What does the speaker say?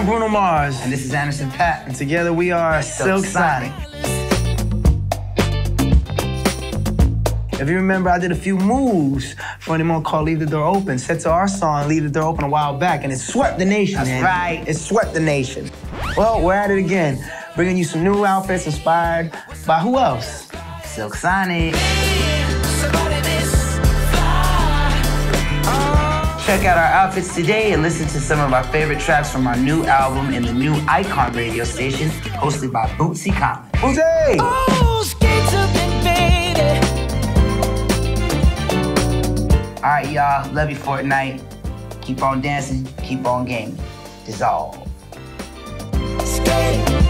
I'm Bruno Mars. And this is Anderson Paak. And together we are Silk, Silk Sonic. If you remember, I did a few moves for anyone called Leave the Door Open, set to our song Leave the Door Open a while back, and it swept the nation. That's man. right. It swept the nation. Well, we're at it again, bringing you some new outfits inspired by who else? Silk Sonic. Check out our outfits today and listen to some of our favorite tracks from our new album in the new Icon radio station, hosted by Bootsy Collins. Bootsy! Oh, All right, y'all. Love you, Fortnite. Keep on dancing. Keep on gaming. Dissolve. Skate.